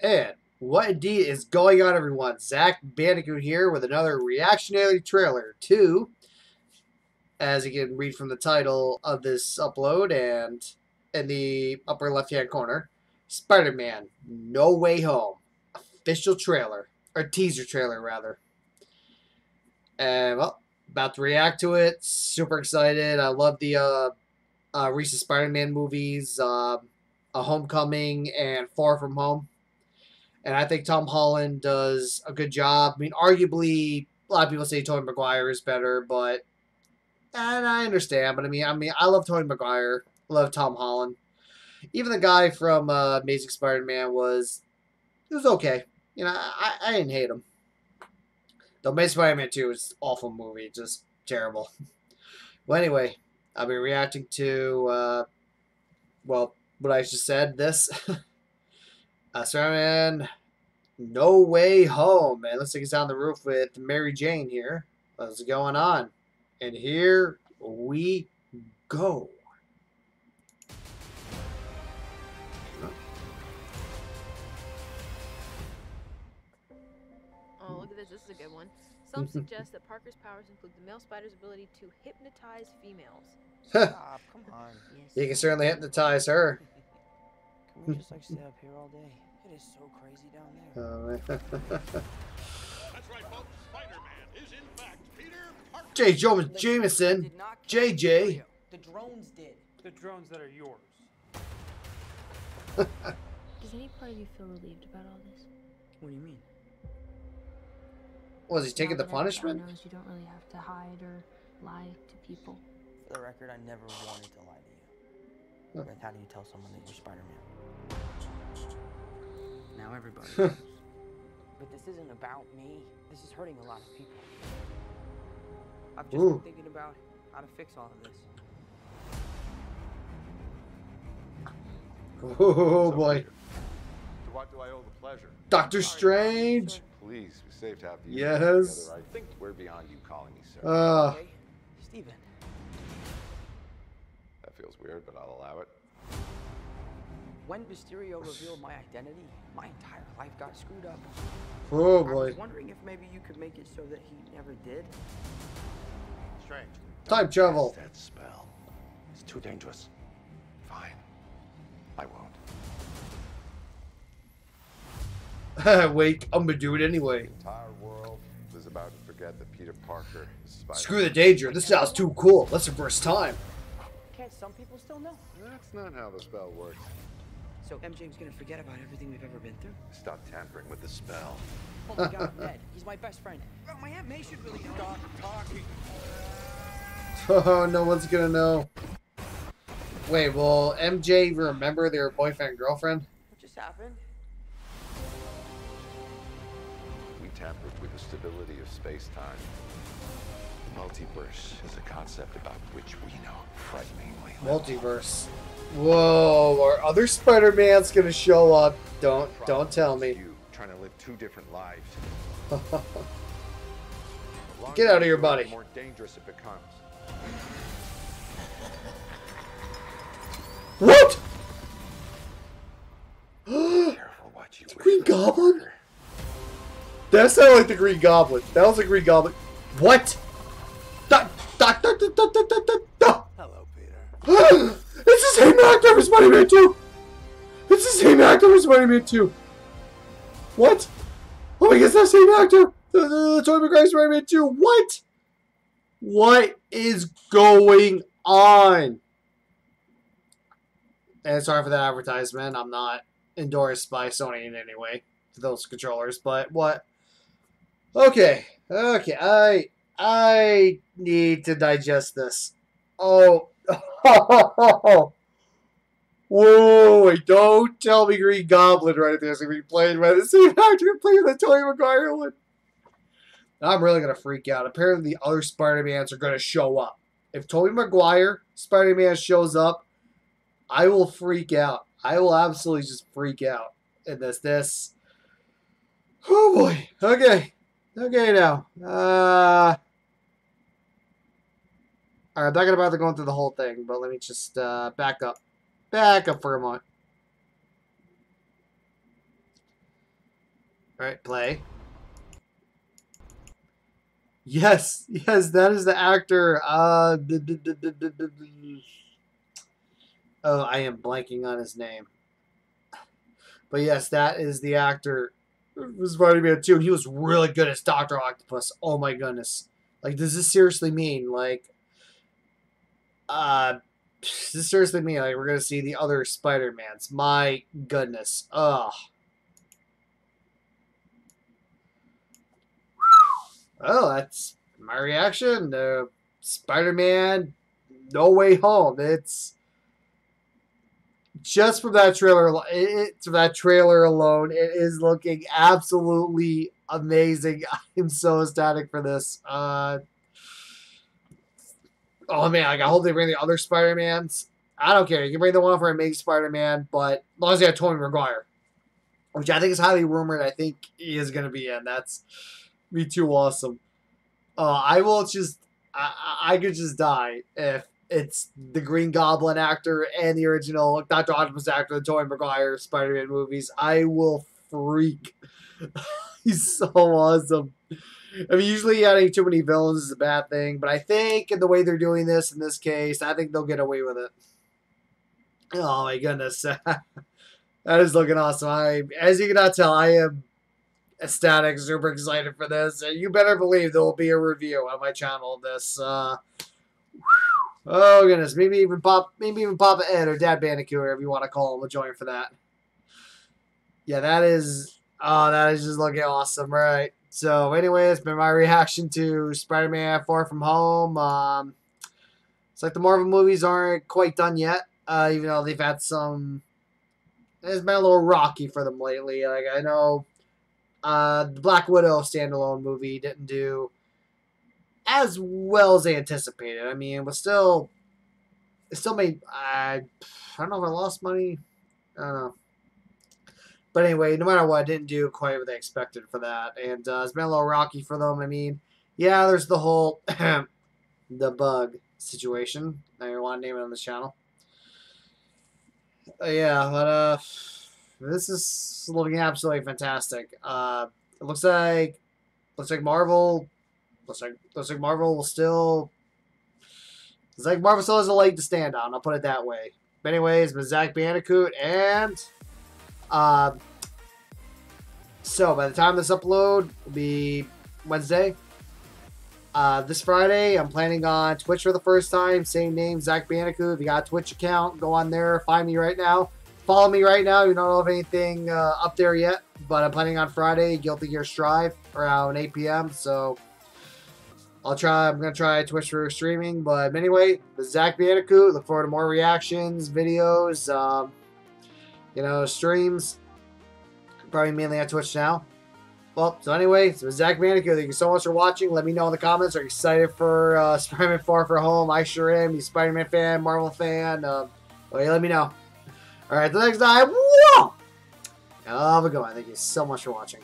And what indeed is going on, everyone? Zac Bandicoot here with another reactionary trailer to, as you can read from the title of this upload and in the upper left hand corner, Spider Man No Way Home. Official trailer, or teaser trailer, rather. And, well, about to react to it. Super excited. I love the uh, uh, recent Spider Man movies, uh, A Homecoming and Far From Home and I think Tom Holland does a good job. I mean, arguably, a lot of people say Tobey Maguire is better, but and I understand. But I mean, I mean, I love Tobey Maguire, love Tom Holland. Even the guy from uh, Amazing Spider-Man was it was okay. You know, I, I didn't hate him. The Amazing Spider-Man 2 is awful movie, just terrible. well, anyway, I'll be reacting to uh, well, what I just said. This. Uh, Spider-Man No Way Home. Man, looks like he's on the roof with Mary Jane here. What's going on? And here we go. Oh, look at this. This is a good one. Some suggest that Parker's powers include the male spider's ability to hypnotize females. Stop, come on. Yes. you can certainly hypnotize her. Can we just like stay up here all day? It is so crazy down there. Uh, That's right, folks. Spider-Man is in fact Peter Parker. J. Jonah Jameson. Not JJ. The drones did. The drones that are yours. Does any part of you feel relieved about all this? What do you mean? Was he taking Now the that everyone punishment? knows you don't really have to hide or lie to people. For the record, I never wanted to lie to you. But how do you tell someone that you're Spider-Man? Now everybody. But this isn't about me. This is hurting a lot of people. I've just Ooh. been thinking about how to fix all of this. Oh So, boy. To what do I owe the pleasure? Doctor Strange. Please, be safe to have you Yes. together. I think we're beyond you calling me sir. Uh, Okay? Stephen. that feels weird, but I'll allow it. When Mysterio revealed my identity, my entire life got screwed up. oh boy. I boy. was wondering if maybe you could make it so that he never did. Strange. Time travel. That spell. It's too dangerous. Fine. I won't. Wait, I'm gonna do it anyway. The entire world is about to forget that Peter Parker is Spider. Screw the danger. This sounds too cool. Let's reverse time. Can't some people still know? That's not how the spell works. So MJ's gonna forget about everything we've ever been through? Stop tampering with the spell. Oh my god, I'm. He's my best friend. Oh, my Aunt May should really. Stop talking. Oh, no one's gonna know. Wait, will MJ remember their boyfriend and girlfriend? What just happened? We tampered with the stability of space-time. Multiverse is a concept about which we know frighteningly. Multiverse. Whoa, are other Spider-Mans gonna show up? Don't don't tell me. You trying to live two different lives. Get out of here, The buddy. more dangerous it becomes. What? Careful what you Green Goblin? That sounded like the Green Goblin. That was the Green Goblin. What? da, da, da, da. Hello, Peter. it's the same actor as Spider-Man 2! It's the same actor as Spider-Man 2! What? Oh, I guess that's the same actor! The, the, the Tobey Maguire Spider-Man 2! What? What is going on? And sorry for that advertisement. I'm not endorsed by Sony in any way to those controllers, but what? Okay. Okay, I... I need to digest this. Oh, whoa! Don't tell me Green Goblin right there is gonna be played by the same actor played the Tobey Maguire one. I'm really gonna freak out. Apparently, the other Spider-Mans are gonna show up. If Tobey Maguire Spider-Man shows up, I will freak out. I will absolutely just freak out And this. This. Oh boy. Okay. Okay now. Uh. Alright, I'm not gonna bother going through the whole thing, but let me just uh, back up. Back up for a moment. All right, play. Yes, yes, that is the actor. Uh, oh, I am blanking on his name. But yes, that is the actor. It was Spider-Man 2, and he was really good as Doctor Octopus. Oh my goodness! Like, does this seriously mean like, uh, this seriously me like we're gonna see the other Spider-Mans? My goodness! Ugh. Oh, that's my reaction to Spider-Man No Way Home. It's just from that trailer, alo- it, it- from that trailer alone, it is looking absolutely amazing. I'm so ecstatic for this. Uh, oh man, like I hope they bring the other Spider-Mans. I don't care. You can bring the one for a make Spider-Man, but as long as you have Tobey Maguire, which I think is highly rumored, I think he is going to be in. That's be too awesome. Uh, I will just, I, I could just die if it's the Green Goblin actor and the original Doctor Octopus actor, the Tobey Maguire Spider-Man movies. I will freak. He's so awesome. I mean, usually adding too many villains is a bad thing, but I think in the way they're doing this in this case, I think they'll get away with it. Oh my goodness, that is looking awesome. I, as you cannot tell, I am ecstatic, super excited for this. And you better believe there will be a review on my channel of this. Uh, oh goodness, maybe even pop, maybe even Papa Ed or Dad Bandicoot, whatever you want to call him, will join for that. Yeah, that is. Oh, that is just looking awesome, right? So, anyway, it's been my reaction to Spider-Man: Far From Home. Um, it's like the Marvel movies aren't quite done yet, uh, even though they've had some. It's been a little rocky for them lately. Like I know, uh, the Black Widow standalone movie didn't do as well as they anticipated. I mean, it was still, it still made. I, I don't know if I lost money. I don't know. But anyway, no matter what, it didn't do quite what they expected for that, and uh, it's been a little rocky for them. I mean, yeah, there's the whole the bug situation. I don't want to name it on this channel. Uh, yeah, but uh, this is looking absolutely fantastic. Uh, it looks like looks like Marvel looks like looks like Marvel will still looks like Marvel still has a leg to stand on. I'll put it that way. But anyways, with Zac Bandicoot and uh, so by the time this upload will be Wednesday. Uh, this Friday, I'm planning on Twitch for the first time. Same name, Zac Bandicoot. If you got a Twitch account, go on there. Find me right now. Follow me right now. You don't of anything uh, up there yet, but I'm planning on Friday, Guilty Gear Strive, around 8 p.m. So I'll try. I'm gonna try Twitch for streaming. But anyway, Zac Bandicoot. Look forward to more reactions, videos, um, you know, streams. Probably mainly on Twitch now. Well, so anyway, Zac Bandicoot, thank you so much for watching. Let me know in the comments. Are you excited for uh, Spider-Man Far From Home? I sure am. You Spider-Man fan, Marvel fan. Uh, well, yeah, let me know. All right, the next time, whoa! Have a good one. Thank you so much for watching.